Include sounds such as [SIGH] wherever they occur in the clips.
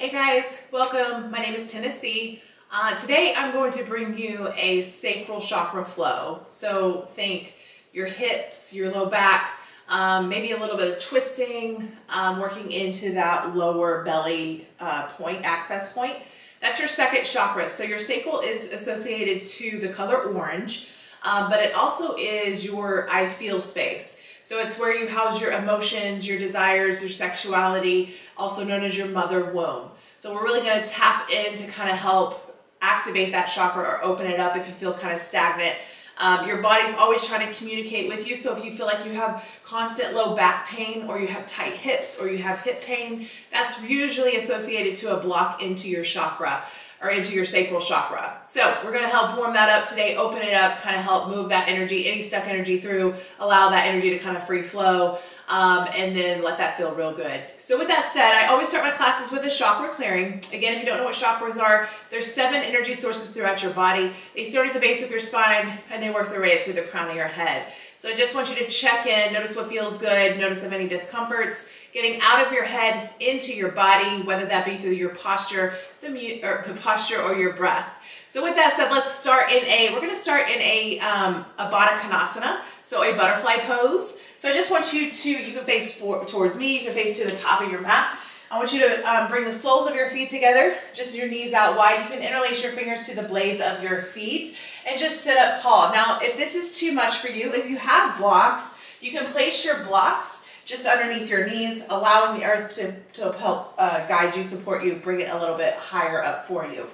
Hey guys, welcome. My name is Tennessee. Uh, today I'm going to bring you a sacral chakra flow. So think your hips, your low back, um, maybe a little bit of twisting, um, working into that lower belly uh, point, access point. That's your second chakra. So your sacral is associated to the color orange, um, but it also is your I feel space. So it's where you house your emotions, your desires, your sexuality, also known as your mother womb. So we're really gonna tap in to kind of help activate that chakra or open it up if you feel kind of stagnant. Um, your body's always trying to communicate with you. So if you feel like you have constant low back pain or you have tight hips or you have hip pain, that's usually associated to a block into your chakra or into your sacral chakra. So we're gonna help warm that up today, open it up, kind of help move that energy, any stuck energy through, allow that energy to kind of free flow, um, and then let that feel real good. So with that said, I always start my classes with a chakra clearing. Again, if you don't know what chakras are, there's seven energy sources throughout your body. They start at the base of your spine and they work their way up through the crown of your head. So I just want you to check in, notice what feels good, notice if any discomforts, getting out of your head into your body, whether that be through your posture, the, or the posture or your breath. So with that said, let's start in a, we're gonna start in a, um, a Baddha Konasana, so a butterfly pose. So I just want you to, you can face for, towards me, you can face to the top of your mat. I want you to um, bring the soles of your feet together, just your knees out wide. You can interlace your fingers to the blades of your feet and just sit up tall. Now, if this is too much for you, if you have blocks, you can place your blocks just underneath your knees, allowing the earth to, to help uh, guide you, support you, bring it a little bit higher up for you.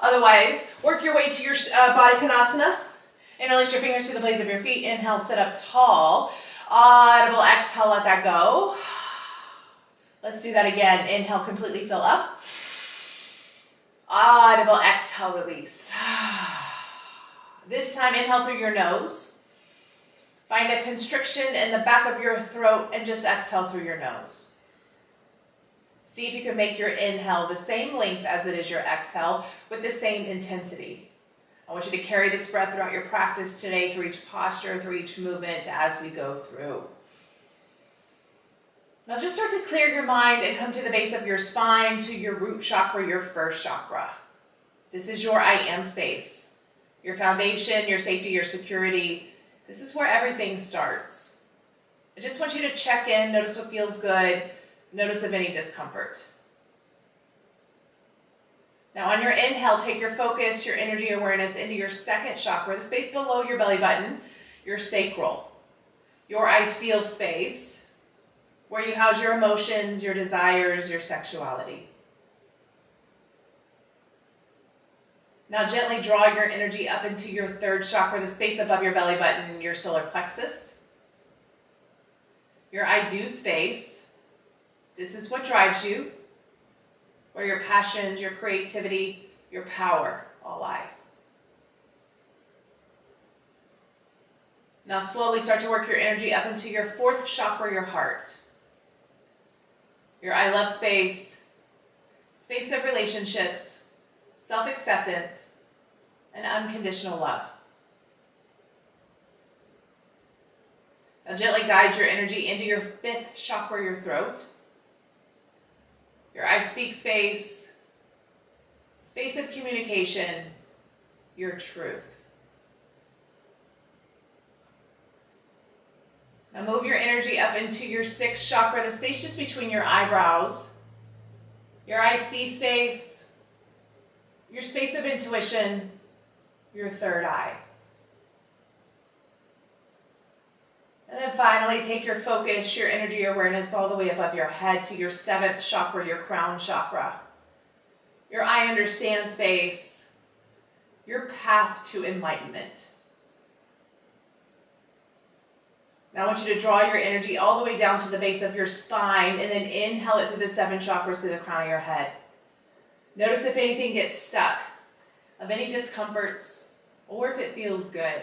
Otherwise, work your way to your uh, Baddha Konasana. Interlace your fingers to the blades of your feet. Inhale, sit up tall. Audible exhale, let that go. Let's do that again. Inhale, completely fill up. Audible exhale, release. [SIGHS] This time, inhale through your nose. Find a constriction in the back of your throat and just exhale through your nose. See if you can make your inhale the same length as it is your exhale with the same intensity. I want you to carry this breath throughout your practice today through each posture, through each movement as we go through. Now just start to clear your mind and come to the base of your spine, to your root chakra, your first chakra. This is your I am space your foundation, your safety, your security. This is where everything starts. I just want you to check in, notice what feels good, notice if any discomfort. Now on your inhale, take your focus, your energy awareness into your second chakra, the space below your belly button, your sacral, your I feel space, where you house your emotions, your desires, your sexuality. Now gently draw your energy up into your third chakra, the space above your belly button, your solar plexus. Your I do space. This is what drives you, where your passions, your creativity, your power all lie. Now slowly start to work your energy up into your fourth chakra, your heart. Your I love space, space of relationships, self-acceptance, and unconditional love. Now gently guide your energy into your fifth chakra, your throat. Your I speak space, space of communication, your truth. Now move your energy up into your sixth chakra, the space just between your eyebrows, your I see space, your space of intuition, your third eye. And then finally, take your focus, your energy awareness all the way above your head to your seventh chakra, your crown chakra. Your I understand space, your path to enlightenment. Now I want you to draw your energy all the way down to the base of your spine and then inhale it through the seven chakras through the crown of your head. Notice if anything gets stuck of any discomforts, or if it feels good.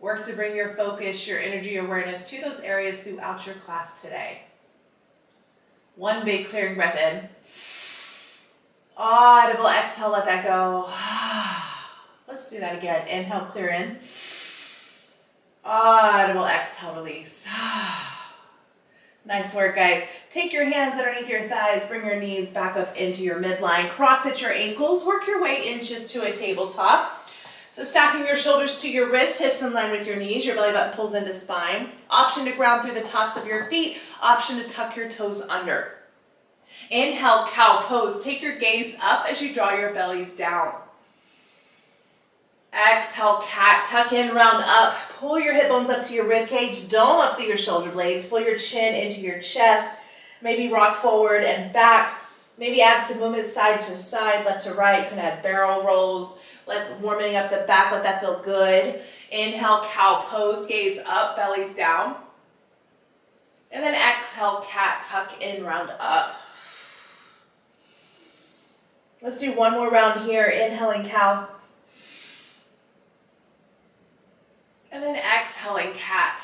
Work to bring your focus, your energy awareness to those areas throughout your class today. One big clearing breath in. Audible exhale, let that go. [SIGHS] Let's do that again. Inhale, clear in. Audible exhale, release. [SIGHS] Nice work, guys. Take your hands underneath your thighs, bring your knees back up into your midline, cross at your ankles, work your way inches to a tabletop. So stacking your shoulders to your wrist, hips in line with your knees, your belly button pulls into spine. Option to ground through the tops of your feet, option to tuck your toes under. Inhale, cow pose. Take your gaze up as you draw your bellies down. Exhale, cat, tuck in, round up. Pull your hip bones up to your rib cage. Dome up through your shoulder blades. Pull your chin into your chest. Maybe rock forward and back. Maybe add some movement side to side, left to right. You can add barrel rolls. Let warming up the back. Let that feel good. Inhale, cow pose. Gaze up, bellies down. And then exhale, cat, tuck in, round up. Let's do one more round here. Inhaling cow. And then exhaling cat.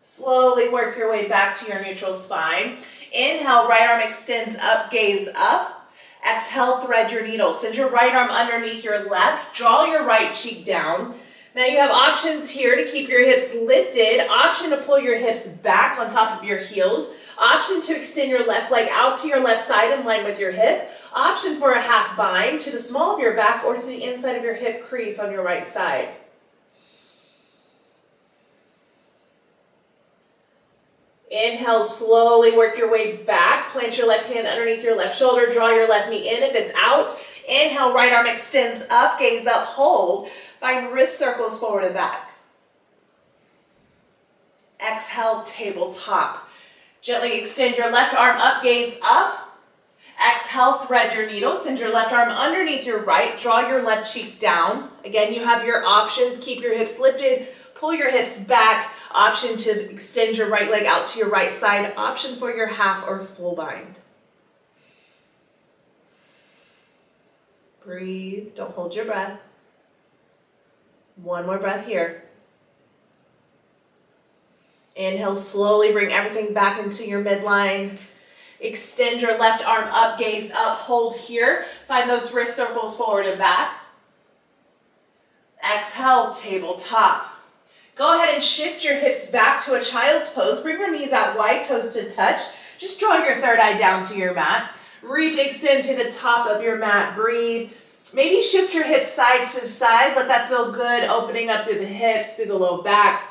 Slowly work your way back to your neutral spine. Inhale, right arm extends up, gaze up. Exhale, thread your needle. Send your right arm underneath your left. Draw your right cheek down. Now you have options here to keep your hips lifted. Option to pull your hips back on top of your heels. Option to extend your left leg out to your left side in line with your hip. Option for a half bind to the small of your back or to the inside of your hip crease on your right side. Inhale, slowly work your way back. Plant your left hand underneath your left shoulder. Draw your left knee in if it's out. Inhale, right arm extends up, gaze up, hold. Find wrist circles forward and back. Exhale, tabletop. Gently extend your left arm up, gaze up. Exhale, thread your needle. Send your left arm underneath your right. Draw your left cheek down. Again, you have your options. Keep your hips lifted. Pull your hips back. Option to extend your right leg out to your right side. Option for your half or full bind. Breathe. Don't hold your breath. One more breath here. Inhale, slowly bring everything back into your midline. Extend your left arm up, gaze up, hold here. Find those wrist circles forward and back. Exhale, tabletop. Go ahead and shift your hips back to a child's pose. Bring your knees out wide, toes to touch. Just draw your third eye down to your mat. Reach, extend to the top of your mat. Breathe. Maybe shift your hips side to side. Let that feel good, opening up through the hips, through the low back.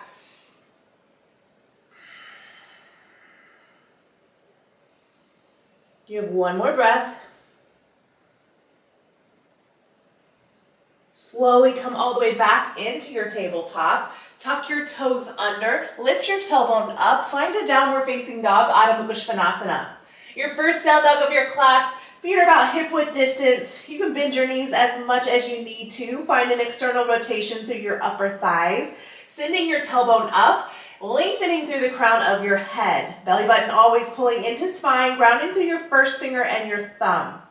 You have one more breath. Slowly come all the way back into your tabletop. Tuck your toes under. Lift your tailbone up. Find a downward facing dog, Adho Mukha Svanasana. Your first down dog of your class. Feet are about hip width distance. You can bend your knees as much as you need to. Find an external rotation through your upper thighs. Sending your tailbone up lengthening through the crown of your head. Belly button always pulling into spine, grounding through your first finger and your thumb.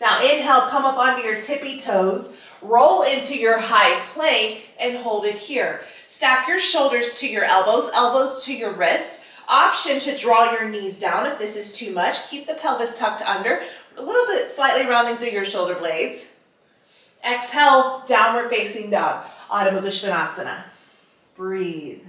Now inhale, come up onto your tippy toes, roll into your high plank and hold it here. Stack your shoulders to your elbows, elbows to your wrist. Option to draw your knees down if this is too much. Keep the pelvis tucked under, a little bit slightly rounding through your shoulder blades. Exhale, downward facing dog, Adho Mukha Svanasana. Breathe.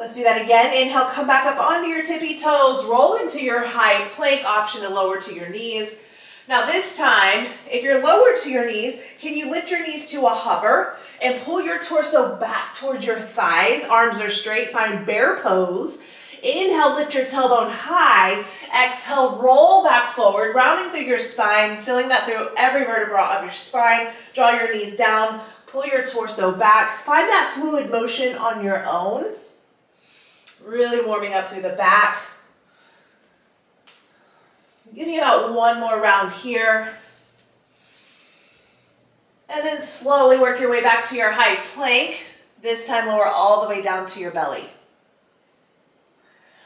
Let's do that again. Inhale, come back up onto your tippy toes. Roll into your high plank, option to lower to your knees. Now this time, if you're lower to your knees, can you lift your knees to a hover and pull your torso back towards your thighs? Arms are straight, find bear pose. Inhale, lift your tailbone high. Exhale, roll back forward, rounding through your spine, feeling that through every vertebra of your spine. Draw your knees down, pull your torso back. Find that fluid motion on your own. Really warming up through the back. Give me about one more round here. And then slowly work your way back to your high plank. This time lower all the way down to your belly.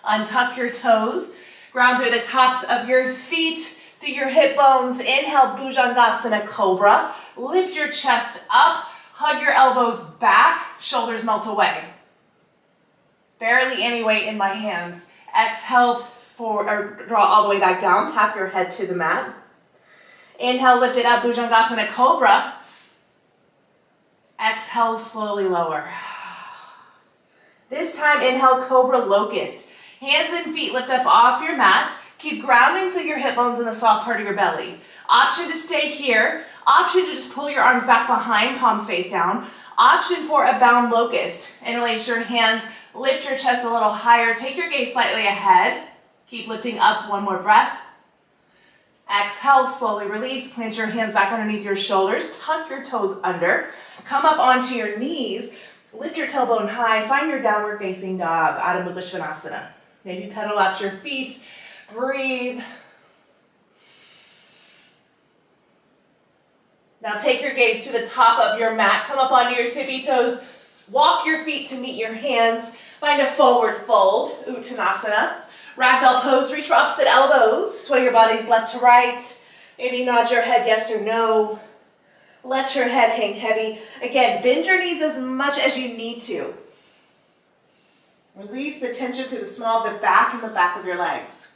Untuck your toes. Ground through the tops of your feet, through your hip bones. Inhale, Bhujangasana Cobra. Lift your chest up. Hug your elbows back. Shoulders melt away barely any weight in my hands. Exhale, for, or draw all the way back down. Tap your head to the mat. Inhale, lift it up, Bhujangasana Cobra. Exhale, slowly lower. This time, inhale, Cobra Locust. Hands and feet lift up off your mat. Keep grounding through your hip bones in the soft part of your belly. Option to stay here. Option to just pull your arms back behind, palms face down. Option for a bound locust. Interlace your hands, lift your chest a little higher. Take your gaze slightly ahead. Keep lifting up, one more breath. Exhale, slowly release. Plant your hands back underneath your shoulders. Tuck your toes under. Come up onto your knees. Lift your tailbone high. Find your downward facing dog, Adho Mukha Svanasana. Maybe pedal out your feet. Breathe. Now take your gaze to the top of your mat. Come up onto your tippy toes. Walk your feet to meet your hands. Find a forward fold, Uttanasana. Ragdoll pose, reach for opposite elbows. Sway your bodies left to right. Maybe nod your head yes or no. Let your head hang heavy. Again, bend your knees as much as you need to. Release the tension through the small of the back and the back of your legs.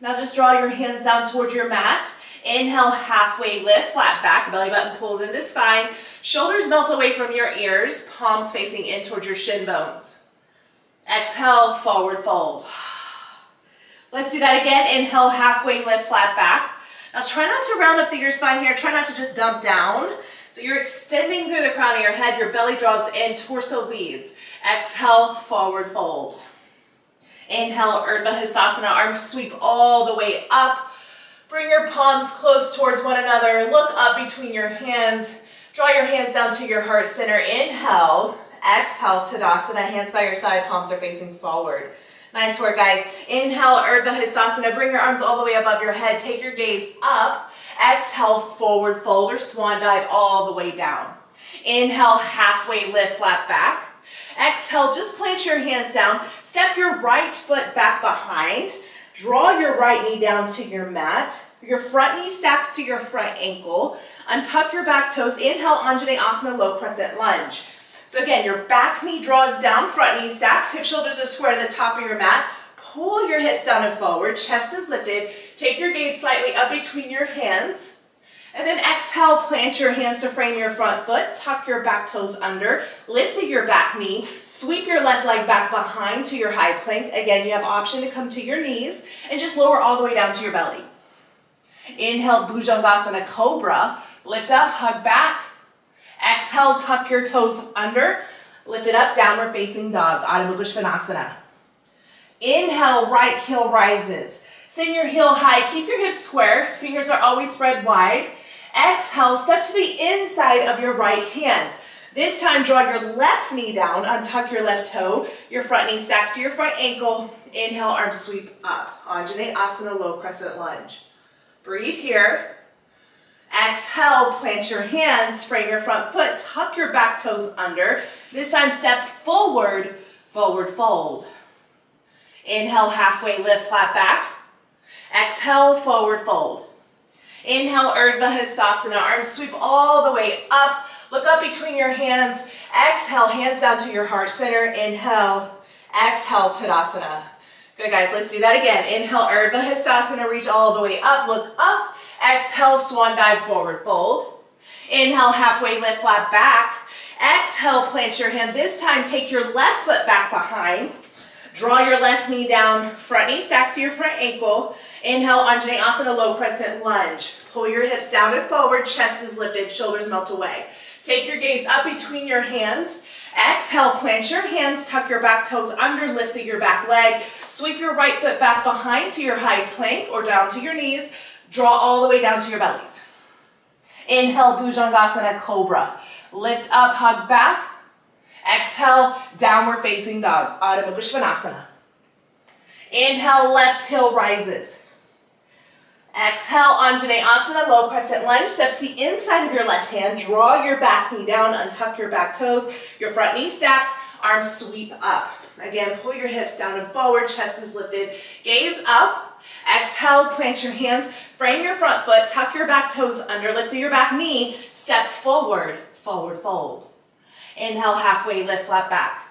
Now just draw your hands down towards your mat. Inhale, halfway lift, flat back, belly button pulls into spine. Shoulders melt away from your ears, palms facing in towards your shin bones. Exhale, forward fold. Let's do that again. Inhale, halfway lift, flat back. Now try not to round up through your spine here. Try not to just dump down. So you're extending through the crown of your head. Your belly draws in, torso leads. Exhale, forward fold. Inhale, Urdhva Hastasana, arms sweep all the way up. Bring your palms close towards one another. Look up between your hands. Draw your hands down to your heart center. Inhale, exhale, Tadasana, hands by your side, palms are facing forward. Nice work, guys. Inhale, Urdhva Hastasana. Bring your arms all the way above your head. Take your gaze up. Exhale, forward fold or swan dive all the way down. Inhale, halfway lift, flat back. Exhale, just plant your hands down. Step your right foot back behind. Draw your right knee down to your mat. Your front knee stacks to your front ankle. Untuck your back toes. Inhale, Anjaneyasana, low crescent lunge. So again, your back knee draws down, front knee stacks, hip shoulders are square to the top of your mat. Pull your hips down and forward, chest is lifted. Take your gaze slightly up between your hands. And then exhale, plant your hands to frame your front foot, tuck your back toes under, lift your back knee, sweep your left leg back behind to your high plank. Again, you have option to come to your knees and just lower all the way down to your belly. Inhale, Bhujangasana Cobra. Lift up, hug back. Exhale, tuck your toes under. Lift it up, downward facing dog, Adho Mukha Svanasana. Inhale, right heel rises. Send your heel high, keep your hips square, fingers are always spread wide. Exhale, step to the inside of your right hand. This time, draw your left knee down, untuck your left toe. Your front knee stacks to your front ankle. Inhale, arms sweep up. Anjaneyasana, low crescent lunge. Breathe here. Exhale, plant your hands, frame your front foot, tuck your back toes under. This time, step forward, forward fold. Inhale, halfway lift, flat back. Exhale, forward fold. Inhale, Urdhva Hastasana. Arms sweep all the way up. Look up between your hands. Exhale, hands down to your heart center. Inhale, exhale, Tadasana. Good, guys. Let's do that again. Inhale, Urdhva Hastasana. Reach all the way up. Look up. Exhale, swan dive, forward fold. Inhale, halfway lift, flat back. Exhale, plant your hand. This time, take your left foot back behind. Draw your left knee down. Front knee stacks to your front ankle. Inhale, Anjaneyasana, low crescent lunge. Pull your hips down and forward, chest is lifted, shoulders melt away. Take your gaze up between your hands. Exhale, plant your hands, tuck your back toes under, lift your back leg. Sweep your right foot back behind to your high plank or down to your knees. Draw all the way down to your bellies. Inhale, Bhujangasana, Cobra. Lift up, hug back. Exhale, downward facing dog, Adho Mukha Svanasana. Inhale, left heel rises. Exhale, Anjaneyasana, low crescent lunge. Steps the inside of your left hand. Draw your back knee down, untuck your back toes. Your front knee stacks, arms sweep up. Again, pull your hips down and forward, chest is lifted. Gaze up. Exhale, plant your hands, frame your front foot, tuck your back toes under, lift your back knee, step forward, forward fold. Inhale, halfway lift, flat back.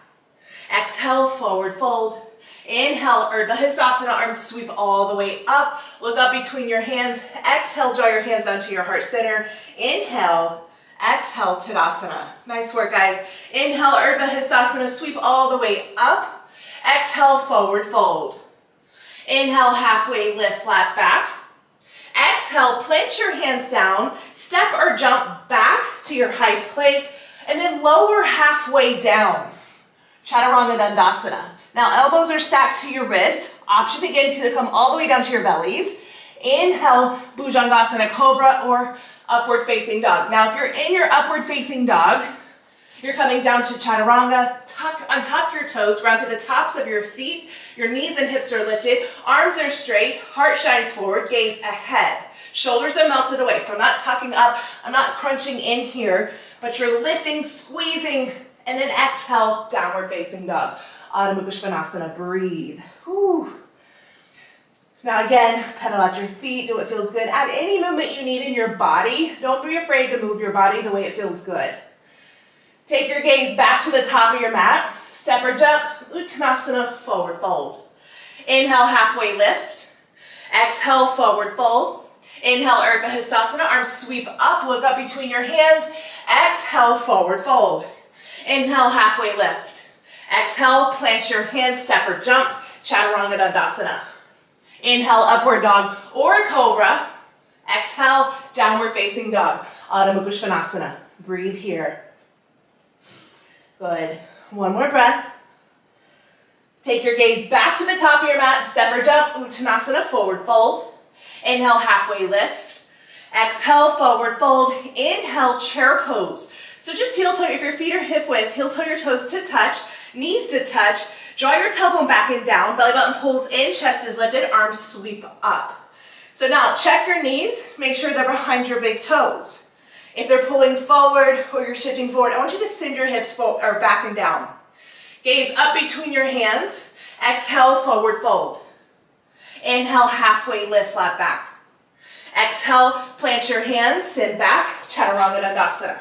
Exhale, forward fold. Inhale, Urdhva Hastasana, arms sweep all the way up. Look up between your hands. Exhale, draw your hands down to your heart center. Inhale, Exhale, Tadasana. Nice work, guys. Inhale, Urdhva Hastasana, sweep all the way up. Exhale, forward fold. Inhale, halfway lift, flat back. Exhale, plant your hands down, step or jump back to your high plank, and then lower halfway down. Chaturanga Dandasana. Now elbows are stacked to your wrists. Option again to come all the way down to your bellies. Inhale, Bhujangasana Cobra or upward facing dog. Now if you're in your upward facing dog, you're coming down to chaturanga, tuck, untuck your toes, ground through the tops of your feet, your knees and hips are lifted, arms are straight, heart shines forward, gaze ahead. Shoulders are melted away, so I'm not tucking up, I'm not crunching in here, but you're lifting, squeezing, and then exhale, downward facing dog. Adho Mukha Svanasana, breathe. Whew. Now again, pedal out your feet, do what feels good. Add any movement you need in your body. Don't be afraid to move your body the way it feels good. Take your gaze back to the top of your mat. Step or jump, Uttanasana, forward fold. Inhale, halfway lift. Exhale, forward fold. Inhale, Urdhva Hastasana, arms sweep up, look up between your hands. Exhale, forward fold. Inhale, halfway lift. Exhale, plant your hands, or jump, Chaturanga Dandasana. Inhale, upward dog or cobra. Exhale, downward facing dog, Adho Mukha Svanasana. Breathe here. Good. One more breath. Take your gaze back to the top of your mat, step or jump, Uttanasana, forward fold. Inhale, halfway lift. Exhale, forward fold. Inhale, chair pose. So just heel toe, if your feet are hip width, heel toe your toes to touch, knees to touch. Draw your tailbone back and down, belly button pulls in, chest is lifted, arms sweep up. So now check your knees, make sure they're behind your big toes. If they're pulling forward or you're shifting forward, I want you to send your hips forward, or back and down. Gaze up between your hands. Exhale, forward fold. Inhale, halfway lift, flat back. Exhale, plant your hands, sit back, Chaturanga Dandasana.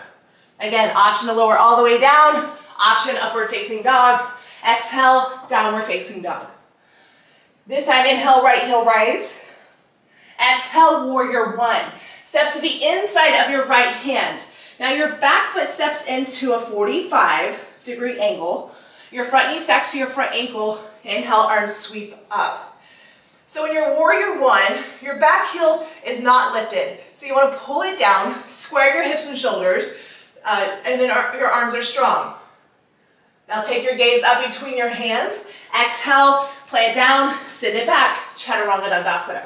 Again, option to lower all the way down, option upward facing dog. Exhale, downward facing dog. This time, inhale, right heel rise. Exhale, warrior one. Step to the inside of your right hand. Now your back foot steps into a 45 degree angle. Your front knee stacks to your front ankle. Inhale, arms sweep up. So in your warrior one, your back heel is not lifted. So you want to pull it down, square your hips and shoulders, uh, and then our, your arms are strong. Now take your gaze up between your hands. Exhale, play it down, sit it back, Chaturanga Dandasana.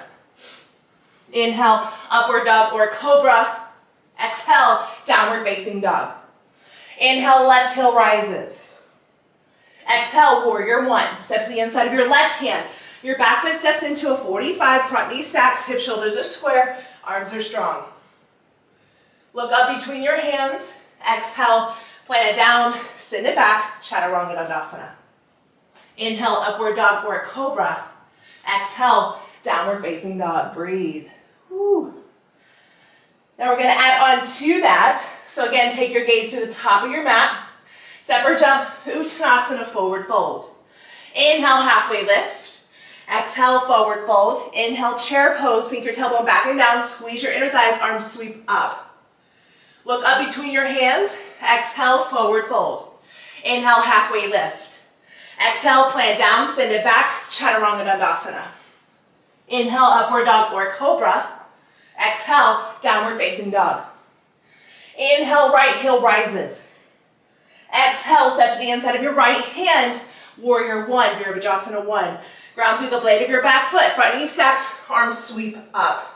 Inhale, upward dog or cobra. Exhale, downward facing dog. Inhale, left heel rises. Exhale, warrior one. Step to the inside of your left hand. Your back foot steps into a 45, front knee stacks, hip shoulders are square, arms are strong. Look up between your hands. Exhale, plant it down, send it back, Chaturanga Dandasana. Inhale, upward dog or cobra. Exhale, downward facing dog. Breathe. Whew. Now we're going to add on to that. So again, take your gaze to the top of your mat. Step or jump to Uttanasana, forward fold. Inhale, halfway lift. Exhale, forward fold. Inhale, chair pose. Sink your tailbone back and down. Squeeze your inner thighs, arms sweep up. Look up between your hands. Exhale, forward fold. Inhale, halfway lift. Exhale, plant down, send it back, Chaturanga Dandasana. Inhale, upward dog or cobra. Exhale, downward facing dog. Inhale, right heel rises. Exhale, step to the inside of your right hand, warrior one, Virabhadrasana one. Ground through the blade of your back foot, front knee stacks, arms sweep up.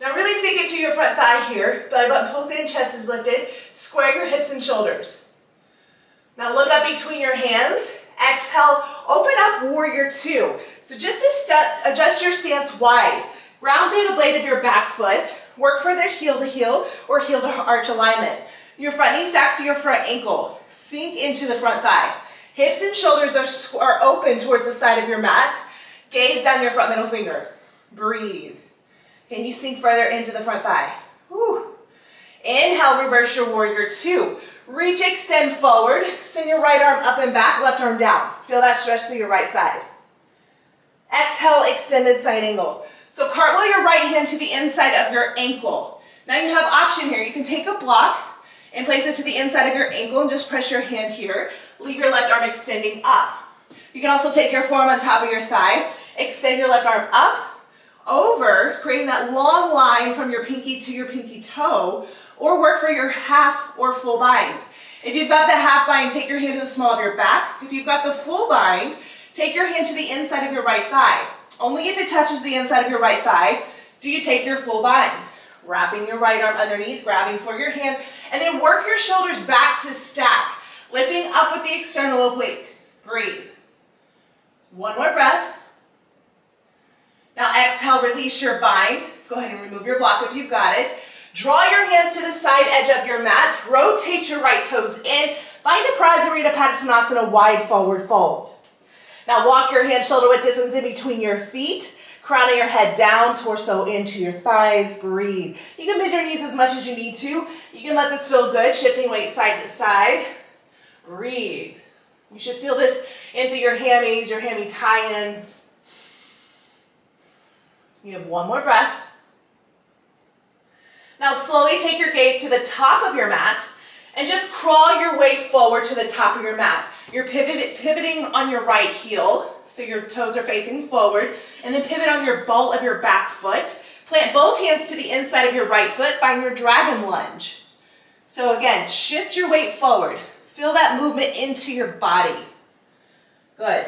Now really sink it to your front thigh here, belly button pulls in, chest is lifted, square your hips and shoulders. Now look up between your hands, exhale, open up warrior two. So just adjust your stance wide, ground through the blade of your back foot, work for their heel to heel or heel to arch alignment. Your front knee stacks to your front ankle, sink into the front thigh. Hips and shoulders are, are open towards the side of your mat. Gaze down your front middle finger. Breathe. Can you sink further into the front thigh? Whew. Inhale, reverse your warrior two. Reach, extend forward. Send your right arm up and back, left arm down. Feel that stretch through your right side. Exhale, extended side angle. So cartwheel your right hand to the inside of your ankle. Now you have option here. You can take a block and place it to the inside of your ankle and just press your hand here. Leave your left arm extending up. You can also take your forearm on top of your thigh, extend your left arm up, over, creating that long line from your pinky to your pinky toe, or work for your half or full bind. If you've got the half bind, take your hand to the small of your back. If you've got the full bind, take your hand to the inside of your right thigh. Only if it touches the inside of your right thigh do you take your full bind. Wrapping your right arm underneath, grabbing for your hand, and then work your shoulders back to stack, lifting up with the external oblique. Breathe. One more breath. Now exhale, release your bind. Go ahead and remove your block if you've got it. Draw your hands to the side edge of your mat. Rotate your right toes in. Find a Prasarita Padottanasana wide forward fold. Now walk your hands shoulder width distance in between your feet. Crown of your head down, torso into your thighs. Breathe. You can bend your knees as much as you need to. You can let this feel good, shifting weight side to side. Breathe. You should feel this into your hammies, your hammy tie-in. You have one more breath. Now slowly take your gaze to the top of your mat and just crawl your way forward to the top of your mat. You're pivot, pivoting on your right heel, so your toes are facing forward, and then pivot on your ball of your back foot. Plant both hands to the inside of your right foot, find your dragon lunge. So again, shift your weight forward. Feel that movement into your body. Good.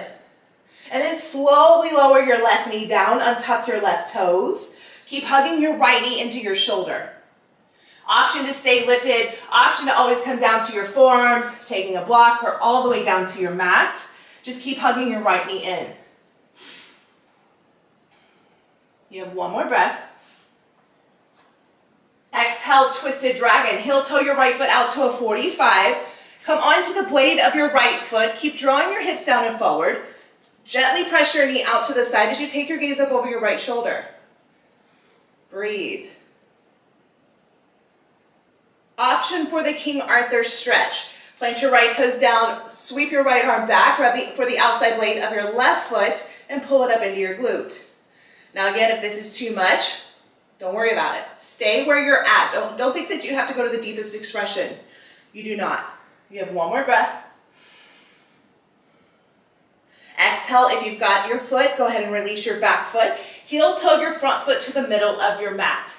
And then slowly lower your left knee down, untuck your left toes. Keep hugging your right knee into your shoulder. Option to stay lifted, option to always come down to your forearms, taking a block, or all the way down to your mat. Just keep hugging your right knee in. You have one more breath. Exhale, twisted dragon. Heel toe your right foot out to a 45. Come onto the blade of your right foot. Keep drawing your hips down and forward. Gently press your knee out to the side as you take your gaze up over your right shoulder. Breathe. Option for the King Arthur stretch. Plant your right toes down, sweep your right arm back for the outside blade of your left foot, and pull it up into your glute. Now again, if this is too much, don't worry about it. Stay where you're at. Don't, don't think that you have to go to the deepest expression. You do not. You have one more breath. Exhale, if you've got your foot, go ahead and release your back foot. Heel toe your front foot to the middle of your mat.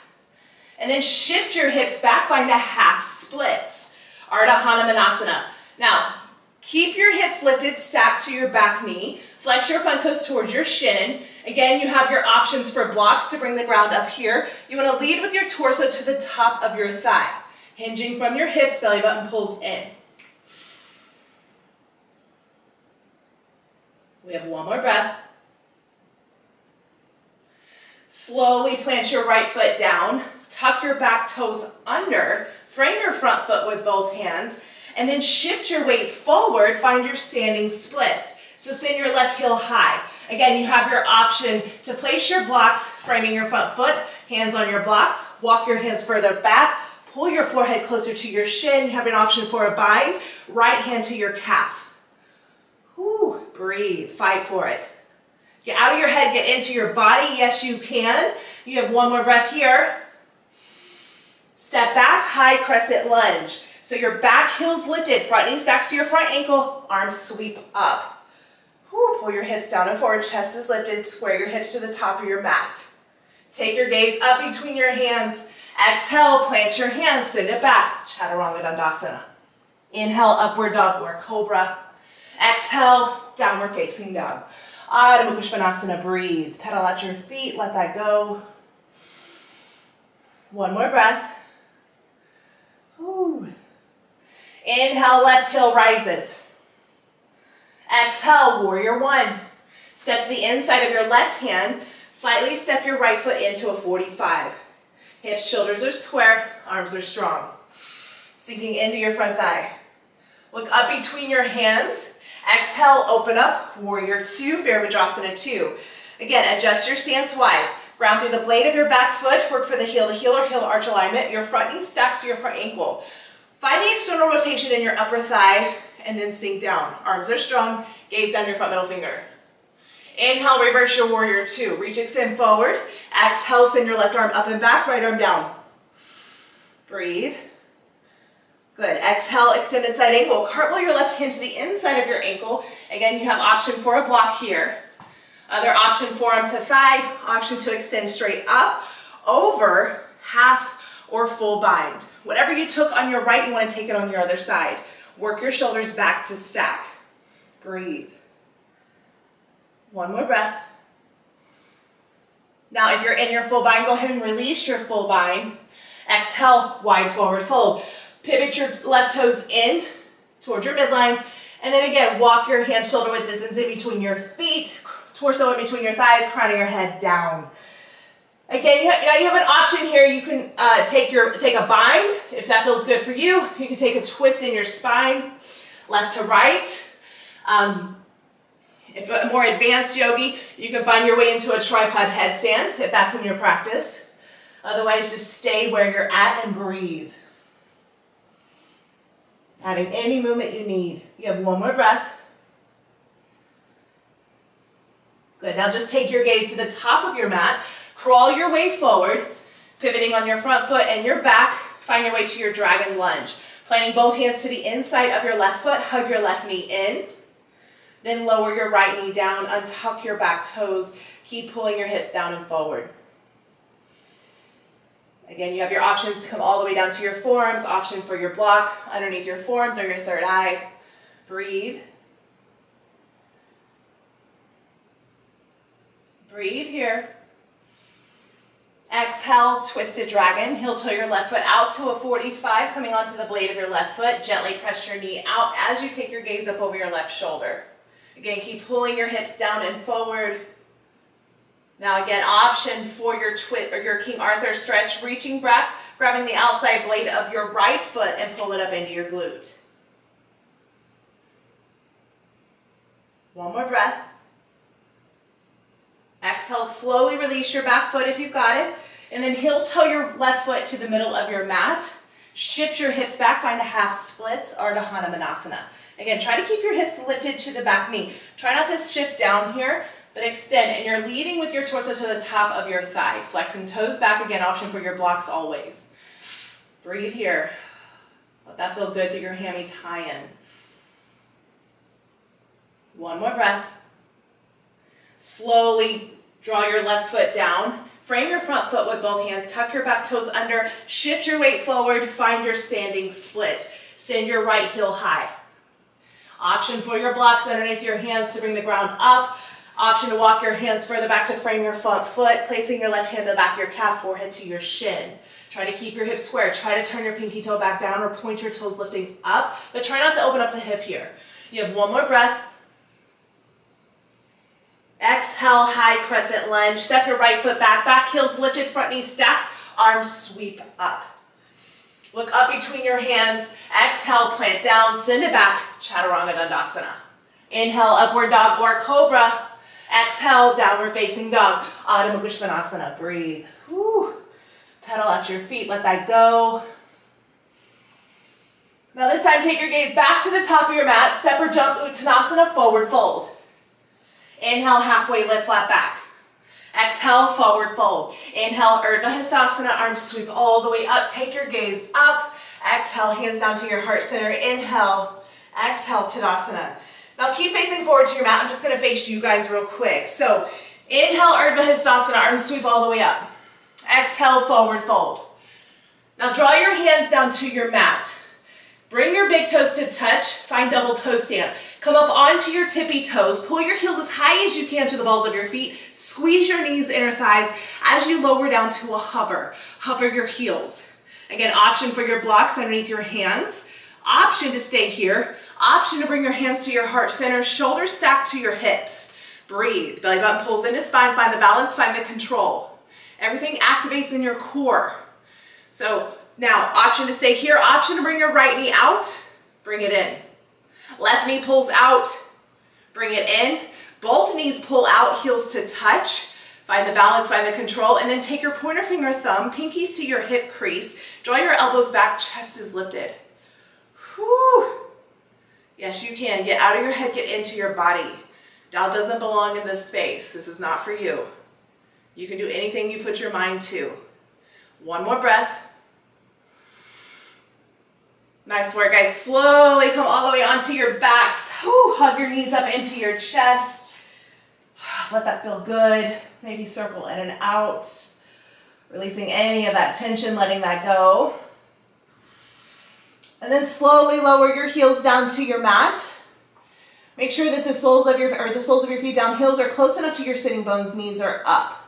And then shift your hips back, find a half splits. Ardha Hanumanasana. Now, keep your hips lifted, stacked to your back knee. Flex your front toes towards your shin. Again, you have your options for blocks to bring the ground up here. You want to lead with your torso to the top of your thigh. Hinging from your hips, belly button pulls in. We have one more breath. Slowly plant your right foot down. Tuck your back toes under. Frame your front foot with both hands. And then shift your weight forward. Find your standing split. So send your left heel high. Again, you have your option to place your blocks, framing your front foot, hands on your blocks. Walk your hands further back. Pull your forehead closer to your shin. You have an option for a bind. Right hand to your calf. Breathe, fight for it. Get out of your head, get into your body. Yes, you can. You have one more breath here. Step back, high crescent lunge. So your back heel's lifted, front knee stacks to your front ankle, arms sweep up. Whew, pull your hips down and forward, chest is lifted, square your hips to the top of your mat. Take your gaze up between your hands. Exhale, plant your hands, send it back. Chaturanga Dandasana. Inhale, upward dog or cobra. Exhale, downward facing dog. Adho Mukha Svanasana, breathe. Pedal out your feet, let that go. One more breath. Ooh. Inhale, left heel rises. Exhale, warrior one. Step to the inside of your left hand. Slightly step your right foot into a 45. Hips, shoulders are square, arms are strong. Sinking into your front thigh. Look up between your hands. Exhale, open up, warrior two, Virabhadrasana two. Again, adjust your stance wide. Ground through the blade of your back foot, work for the heel to heel or heel arch alignment. Your front knee stacks to your front ankle. Find the external rotation in your upper thigh and then sink down. Arms are strong, gaze down your front middle finger. Inhale, reverse your warrior two. Reach, extend forward. Exhale, send your left arm up and back, right arm down. Breathe. Good. Exhale, extended side angle. Cartwheel your left hand to the inside of your ankle. Again, you have option for a block here. Other option, forearm to thigh. Option to extend straight up, over, half, or full bind. Whatever you took on your right, you want to take it on your other side. Work your shoulders back to stack. Breathe. One more breath. Now, if you're in your full bind, go ahead and release your full bind. Exhale, wide forward fold. Pivot your left toes in towards your midline. And then again, walk your hands shoulder width distance in between your feet, torso in between your thighs, crowning your head down. Again, you have, now you have an option here. You can uh, take your take a bind if that feels good for you. You can take a twist in your spine, left to right. Um, if a more advanced yogi, you can find your way into a tripod headstand if that's in your practice. Otherwise, just stay where you're at and breathe. Adding any movement you need. You have one more breath. Good, now just take your gaze to the top of your mat. Crawl your way forward, pivoting on your front foot and your back. Find your way to your dragon lunge. Planting both hands to the inside of your left foot, hug your left knee in. Then lower your right knee down, untuck your back toes. Keep pulling your hips down and forward. Again, you have your options to come all the way down to your forearms, option for your block underneath your forearms or your third eye. Breathe. Breathe here. Exhale, twisted dragon. Heel toe your left foot out to a 45, coming onto the blade of your left foot. Gently press your knee out as you take your gaze up over your left shoulder. Again, keep pulling your hips down and forward. Now again, option for your twist or your King Arthur stretch, reaching back, grabbing the outside blade of your right foot and pull it up into your glute. One more breath. Exhale, slowly release your back foot if you've got it. And then heel toe your left foot to the middle of your mat. Shift your hips back, find a half splits, or Ardha Hanumanasana. Again, try to keep your hips lifted to the back knee. Try not to shift down here, but extend. And you're leading with your torso to the top of your thigh. Flexing toes back, again, option for your blocks always. Breathe here. Let that feel good through your hammy tie-in. One more breath. Slowly draw your left foot down. Frame your front foot with both hands. Tuck your back toes under. Shift your weight forward. Find your standing split. Send your right heel high. Option for your blocks underneath your hands to bring the ground up. Option to walk your hands further back to frame your front foot, placing your left hand to the back of your calf, forehead to your shin. Try to keep your hips square. Try to turn your pinky toe back down or point your toes lifting up, but try not to open up the hip here. You have one more breath. Exhale, high crescent lunge. Step your right foot back, back heels lifted, front knee stacks, arms sweep up. Look up between your hands. Exhale, plant down, send it back, Chaturanga Dandasana. Inhale, upward dog or cobra. Exhale, downward facing dog, Adho Mukha Svanasana. Breathe. Whew. Pedal out your feet, let that go. Now this time, take your gaze back to the top of your mat. Or jump Uttanasana, forward fold. Inhale, halfway lift, flat back. Exhale, forward fold. Inhale, Urdhva Hastasana, arms sweep all the way up. Take your gaze up. Exhale, hands down to your heart center. Inhale, exhale, Tadasana. Now keep facing forward to your mat. I'm just gonna face you guys real quick. So inhale, Urdhva Hastasana, arms sweep all the way up. Exhale, forward fold. Now draw your hands down to your mat. Bring your big toes to touch, find double toe stand. Come up onto your tippy toes, pull your heels as high as you can to the balls of your feet, squeeze your knees, inner thighs as you lower down to a hover. Hover your heels. Again, option for your blocks underneath your hands. Option to stay here. Option to bring your hands to your heart center, shoulders stacked to your hips. Breathe, belly button pulls into spine, find the balance, find the control. Everything activates in your core. So now, option to stay here, option to bring your right knee out, bring it in. Left knee pulls out, bring it in. Both knees pull out, heels to touch. Find the balance, find the control, and then take your pointer finger thumb, pinkies to your hip crease. Draw your elbows back, chest is lifted. Whew. Yes, you can. Get out of your head, get into your body. Dal doesn't belong in this space. This is not for you. You can do anything you put your mind to. One more breath. Nice work, guys. Slowly come all the way onto your backs. Whew, hug your knees up into your chest. [SIGHS] Let that feel good. Maybe circle in and out. Releasing any of that tension, letting that go. And then slowly lower your heels down to your mat. Make sure that the soles of your or the soles of your feet down, heels are close enough to your sitting bones, knees are up.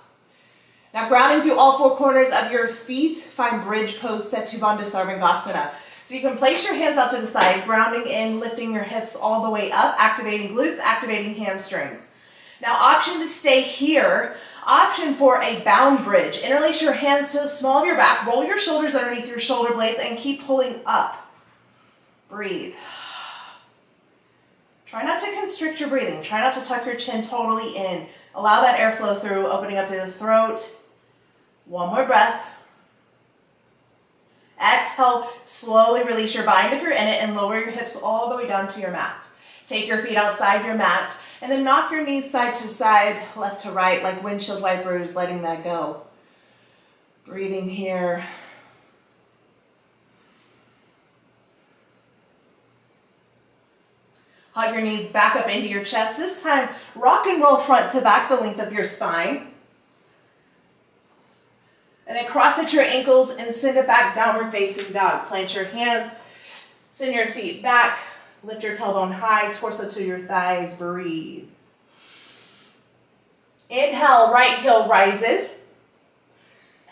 Now grounding through all four corners of your feet, find bridge pose Setu Bandha Sarvangasana. So you can place your hands out to the side, grounding in, lifting your hips all the way up, activating glutes, activating hamstrings. Now option to stay here, option for a bound bridge. Interlace your hands to the small of your back, roll your shoulders underneath your shoulder blades and keep pulling up. Breathe. [SIGHS] Try not to constrict your breathing. Try not to tuck your chin totally in. Allow that airflow through, opening up through the throat. One more breath. Exhale, slowly release your bind if you're in it and lower your hips all the way down to your mat. Take your feet outside your mat and then knock your knees side to side, left to right, like windshield wipers, letting that go. Breathing here. Hug your knees back up into your chest. This time, rock and roll front to back the length of your spine. And then cross at your ankles and send it back downward facing dog. Plant your hands, send your feet back, lift your tailbone high, torso to your thighs, breathe. Inhale, right heel rises.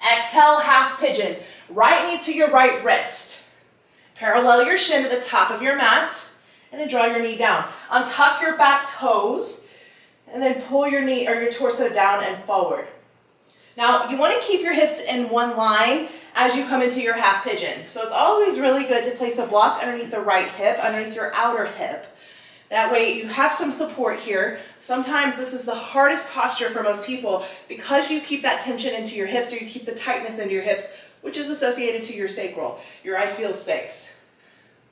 Exhale, half pigeon. Right knee to your right wrist. Parallel your shin to the top of your mat and then draw your knee down. Untuck your back toes and then pull your knee or your torso down and forward. Now you want to keep your hips in one line as you come into your half pigeon. So it's always really good to place a block underneath the right hip, underneath your outer hip. That way you have some support here. Sometimes this is the hardest posture for most people because you keep that tension into your hips or you keep the tightness into your hips, which is associated to your sacral, your I feel space.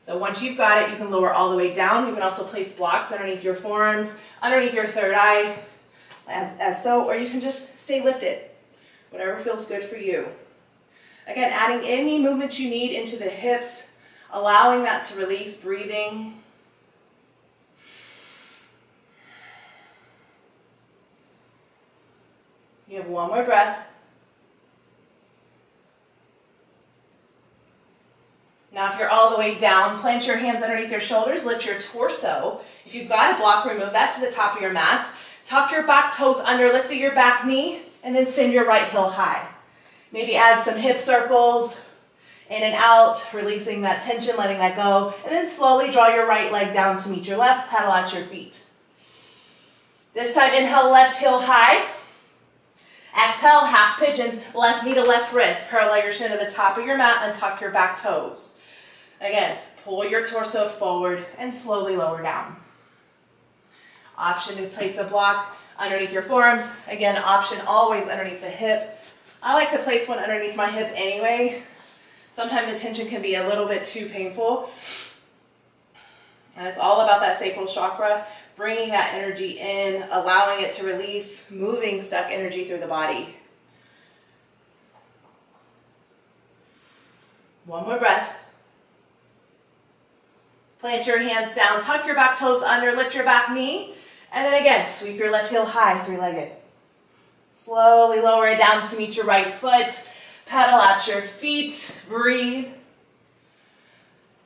So once you've got it, you can lower all the way down. You can also place blocks underneath your forearms, underneath your third eye, as, as so, or you can just stay lifted, whatever feels good for you. Again, adding any movement you need into the hips, allowing that to release, breathing. You have one more breath. Now if you're all the way down, plant your hands underneath your shoulders, lift your torso. If you've got a block, remove that to the top of your mat. Tuck your back toes under, lift your back knee, and then send your right heel high. Maybe add some hip circles, in and out, releasing that tension, letting that go, and then slowly draw your right leg down to meet your left, paddle out your feet. This time, inhale, left heel high. Exhale, half pigeon, left knee to left wrist. Parallel your shin to the top of your mat and tuck your back toes. Again, pull your torso forward and slowly lower down. Option to place a block underneath your forearms. Again, option always underneath the hip. I like to place one underneath my hip anyway. Sometimes the tension can be a little bit too painful. And it's all about that sacral chakra, bringing that energy in, allowing it to release, moving stuck energy through the body. One more breath. Plant your hands down, tuck your back toes under, lift your back knee, and then again, sweep your left heel high, three-legged. Slowly lower it down to meet your right foot. Pedal out your feet, breathe.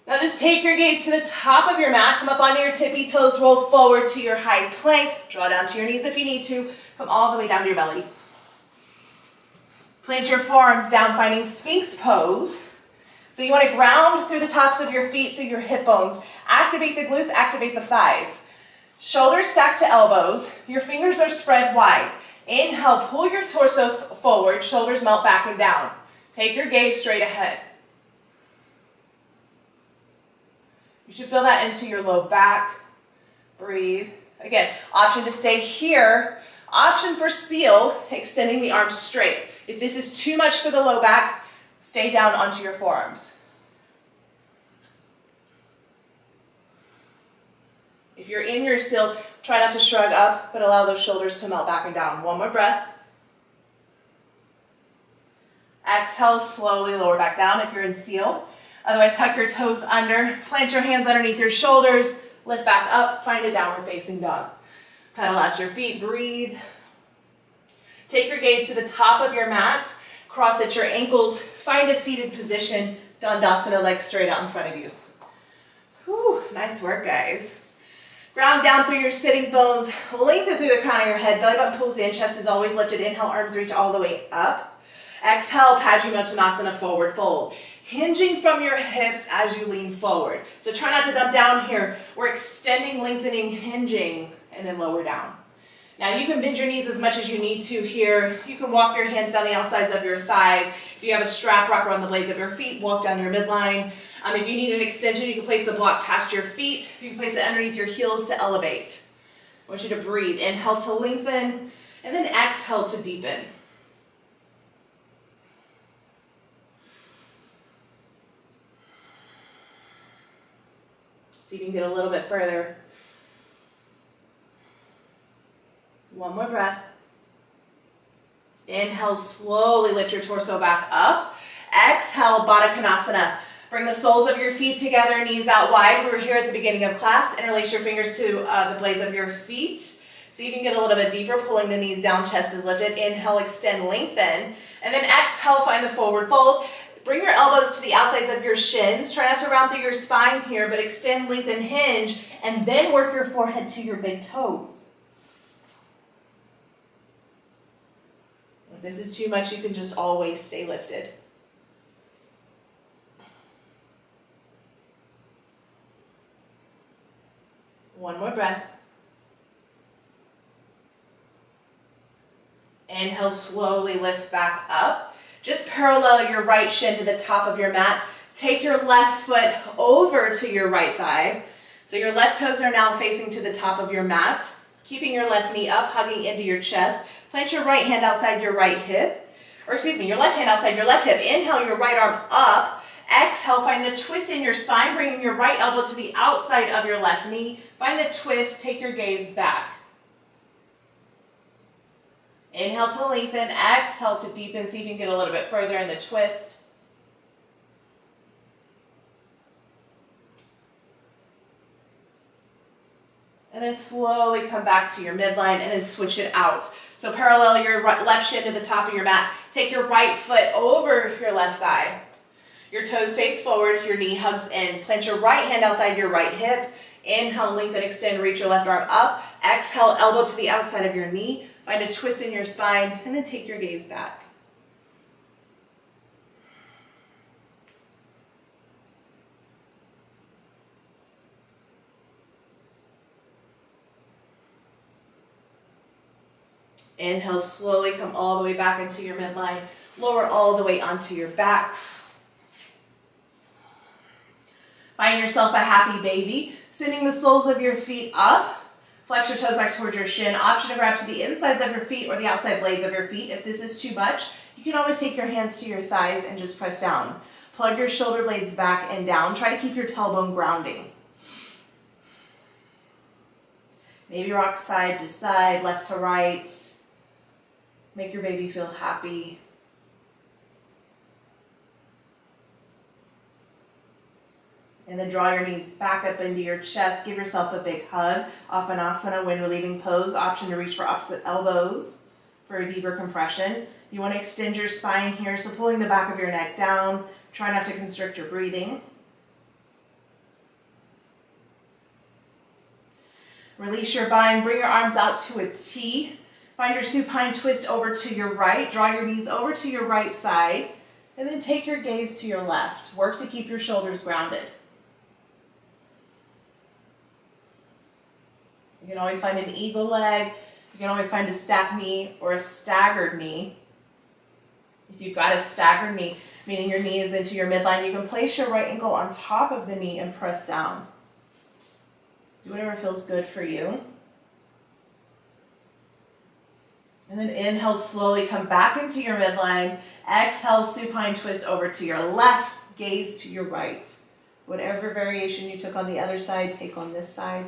Now just take your gaze to the top of your mat, come up onto your tippy toes, roll forward to your high plank, draw down to your knees if you need to, come all the way down to your belly. Plant your forearms down, finding Sphinx pose. So you want to ground through the tops of your feet, through your hip bones. Activate the glutes, activate the thighs. Shoulders stacked to elbows. Your fingers are spread wide. Inhale, pull your torso forward, shoulders melt back and down. Take your gaze straight ahead. You should feel that into your low back. Breathe. Again, option to stay here. Option for seal, extending the arms straight. If this is too much for the low back, Stay down onto your forearms. If you're in your seal, try not to shrug up, but allow those shoulders to melt back and down. One more breath. Exhale, slowly lower back down if you're in seal. Otherwise, tuck your toes under, plant your hands underneath your shoulders, lift back up, find a downward facing dog. Pedal out your feet, breathe. Take your gaze to the top of your mat, cross at your ankles, find a seated position, Dandasana, legs straight out in front of you. Whew, nice work, guys. Ground down through your sitting bones, lengthen through the crown of your head, belly button pulls in, chest is always lifted, inhale, arms reach all the way up. Exhale, Paschimottanasana, forward fold. Hinging from your hips as you lean forward. So try not to dump down here. We're extending, lengthening, hinging, and then lower down. Now you can bend your knees as much as you need to here. You can walk your hands down the outsides of your thighs. If you have a strap wrap around the blades of your feet, walk down your midline. Um, if you need an extension, you can place the block past your feet. You can place it underneath your heels to elevate. I want you to breathe. Inhale to lengthen, and then exhale to deepen. See if you can get a little bit further. One more breath. Inhale, slowly lift your torso back up. Exhale, Baddha Konasana. Bring the soles of your feet together, knees out wide. We were here at the beginning of class. Interlace your fingers to uh, the blades of your feet. See if you can get a little bit deeper, pulling the knees down, chest is lifted. Inhale, extend, lengthen. And then exhale, find the forward fold. Bring your elbows to the outsides of your shins. Try not to round through your spine here, but extend, lengthen, hinge, and then work your forehead to your big toes. This is too much, you can just always stay lifted. One more breath. Inhale, slowly lift back up. Just parallel your right shin to the top of your mat. Take your left foot over to your right thigh. So your left toes are now facing to the top of your mat. Keeping your left knee up, hugging into your chest. Plant your right hand outside your right hip. Or excuse me, your left hand outside your left hip. Inhale your right arm up. Exhale, find the twist in your spine, bringing your right elbow to the outside of your left knee. Find the twist, take your gaze back. Inhale to lengthen, exhale to deepen. See if you can get a little bit further in the twist. And then slowly come back to your midline and then switch it out. So parallel your right, left shin to the top of your mat. Take your right foot over your left thigh. Your toes face forward, your knee hugs in. Plant your right hand outside your right hip. Inhale, lengthen, extend, reach your left arm up. Exhale, elbow to the outside of your knee. Find a twist in your spine, and then take your gaze back. Inhale, slowly come all the way back into your midline. Lower all the way onto your backs. Find yourself a happy baby. Sending the soles of your feet up. Flex your toes back towards your shin. Option to grab to the insides of your feet or the outside blades of your feet. If this is too much, you can always take your hands to your thighs and just press down. Plug your shoulder blades back and down. Try to keep your tailbone grounding. Maybe rock side to side, left to right. Make your baby feel happy. And then draw your knees back up into your chest. Give yourself a big hug. Apanasana, wind relieving pose. Option to reach for opposite elbows for a deeper compression. You want to extend your spine here, so pulling the back of your neck down. Try not to constrict your breathing. Release your bind, bring your arms out to a T. Find your supine twist over to your right. Draw your knees over to your right side. And then take your gaze to your left. Work to keep your shoulders grounded. You can always find an eagle leg. You can always find a stacked knee or a staggered knee. If you've got a staggered knee, meaning your knee is into your midline, you can place your right ankle on top of the knee and press down. Do whatever feels good for you. And then inhale, slowly come back into your midline. Exhale, supine twist over to your left, gaze to your right. Whatever variation you took on the other side, take on this side.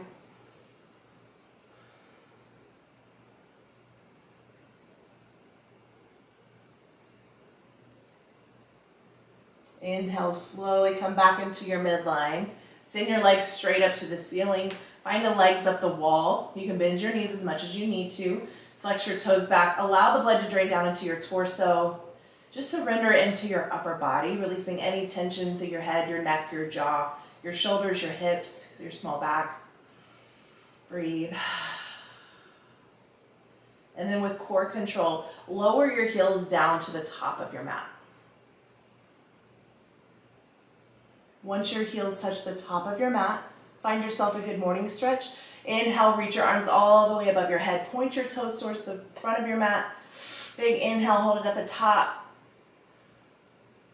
Inhale, slowly come back into your midline. Send your legs straight up to the ceiling. Find the legs up the wall. You can bend your knees as much as you need to. Flex your toes back. Allow the blood to drain down into your torso. Just surrender into your upper body, releasing any tension through your head, your neck, your jaw, your shoulders, your hips, your small back. Breathe. And then with core control, lower your heels down to the top of your mat. Once your heels touch the top of your mat, find yourself a good morning stretch. Inhale, reach your arms all the way above your head. Point your toes towards the front of your mat. Big inhale, hold it at the top.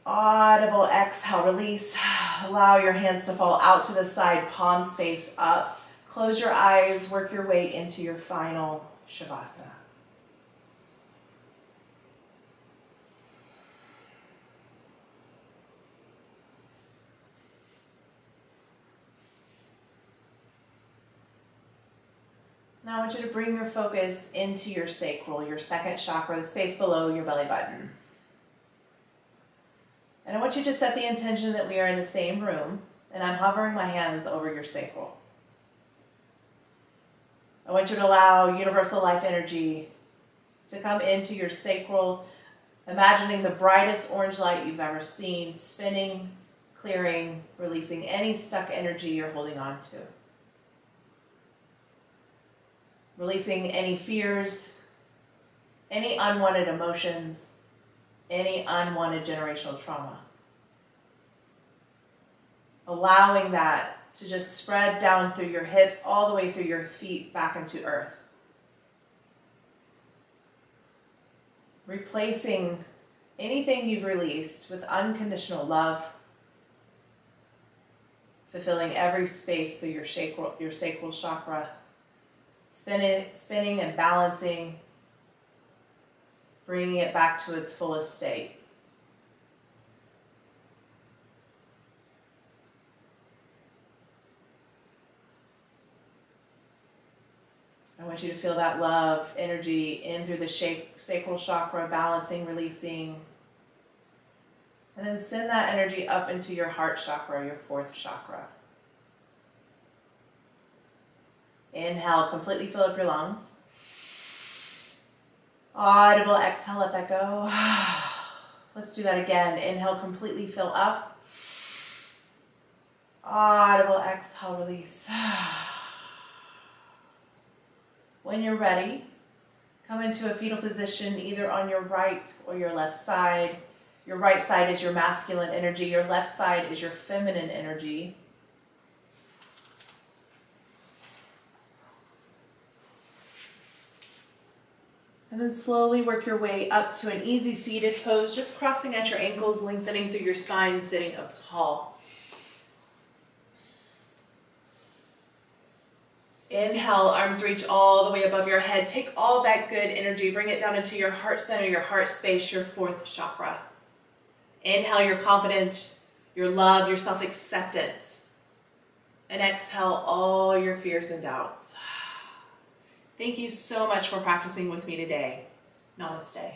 Audible exhale, release. Allow your hands to fall out to the side, palms face up. Close your eyes, work your way into your final Shavasana. Now I want you to bring your focus into your sacral, your second chakra, the space below your belly button. And I want you to set the intention that we are in the same room and I'm hovering my hands over your sacral. I want you to allow universal life energy to come into your sacral, imagining the brightest orange light you've ever seen, spinning, clearing, releasing any stuck energy you're holding on to releasing any fears, any unwanted emotions, any unwanted generational trauma. Allowing that to just spread down through your hips, all the way through your feet back into earth. Replacing anything you've released with unconditional love, fulfilling every space through your sacral, your sacral chakra spinning, spinning and balancing, bringing it back to its fullest state. I want you to feel that love, energy in through the sacral chakra, balancing, releasing. And then send that energy up into your heart chakra, your fourth chakra. Inhale, completely fill up your lungs. Audible exhale, let that go. [SIGHS] Let's do that again. Inhale, completely fill up. Audible exhale, release. [SIGHS] When you're ready, come into a fetal position either on your right or your left side. Your right side is your masculine energy, your left side is your feminine energy. And then slowly work your way up to an easy seated pose, just crossing at your ankles, lengthening through your spine, sitting up tall. Inhale, arms reach all the way above your head. Take all that good energy, bring it down into your heart center, your heart space, your fourth chakra. Inhale your confidence, your love, your self acceptance. And exhale all your fears and doubts. Thank you so much for practicing with me today. Namaste.